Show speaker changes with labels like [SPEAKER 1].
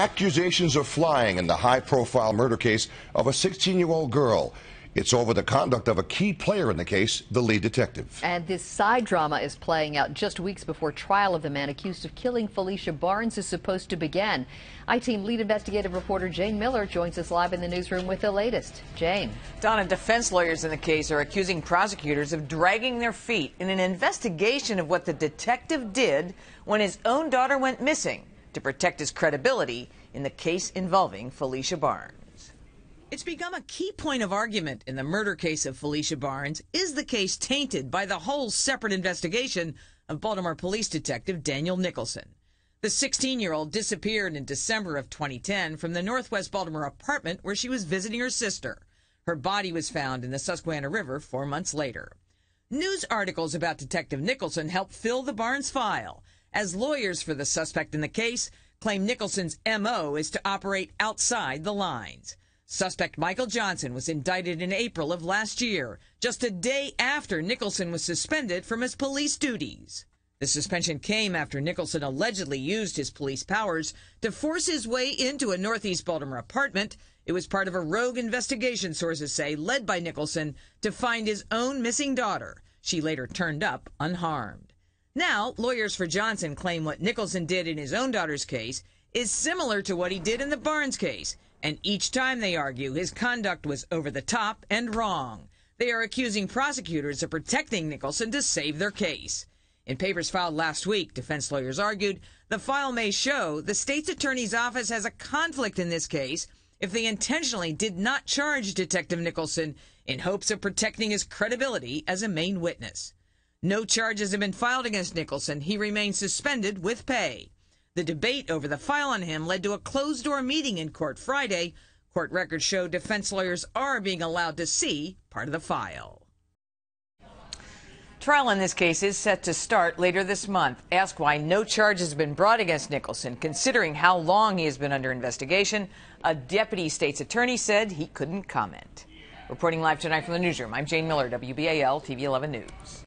[SPEAKER 1] Accusations are flying in the high profile murder case of a 16 year old girl. It's over the conduct of a key player in the case, the lead detective.
[SPEAKER 2] And this side drama is playing out just weeks before trial of the man accused of killing Phylicia Barnes is supposed to begin. I-Team lead investigative reporter Jane Miller joins us live in the newsroom with the latest. Jane.
[SPEAKER 3] Donna, defense lawyers in the case are accusing prosecutors of dragging their feet in an investigation of what the detective did when his own daughter went missing to protect his credibility in the case involving Phylicia Barnes. It's become a key point of argument in the murder case of Phylicia Barnes. Is the case tainted by the whole separate investigation of Baltimore police detective Daniel Nicholson? The 16 year old disappeared in December of 2010 from the Northwest Baltimore apartment where she was visiting her sister. Her body was found in the Susquehanna River four months later. News articles about Detective Nicholson helped fill the Barnes file, as lawyers for the suspect in the case claim Nicholson's MO is to operate outside the lines. Suspect Michael Johnson was indicted in April of last year, just a day after Nicholson was suspended from his police duties. The suspension came after Nicholson allegedly used his police powers to force his way into a Northeast Baltimore apartment. It was part of a rogue investigation, sources say, led by Nicholson to find his own missing daughter. She later turned up unharmed. Now, lawyers for Johnson claim what Nicholson did in his own daughter's case is similar to what he did in the Barnes case. And each time they argue his conduct was over the top and wrong. They are accusing prosecutors of protecting Nicholson to save their case. In papers filed last week, defense lawyers argued the file may show the state's attorney's office has a conflict in this case if they intentionally did not charge Detective Nicholson in hopes of protecting his credibility as a main witness. No charges have been filed against Nicholson. He remains suspended with pay. The debate over the file on him led to a closed door meeting in court Friday. Court records show defense lawyers are being allowed to see part of the file. Trial in this case is set to start later this month. Ask why no charges have been brought against Nicholson, considering how long he has been under investigation. A deputy state's attorney said he couldn't comment. Reporting live tonight from the newsroom, I'm Jane Miller, WBAL TV 11 News.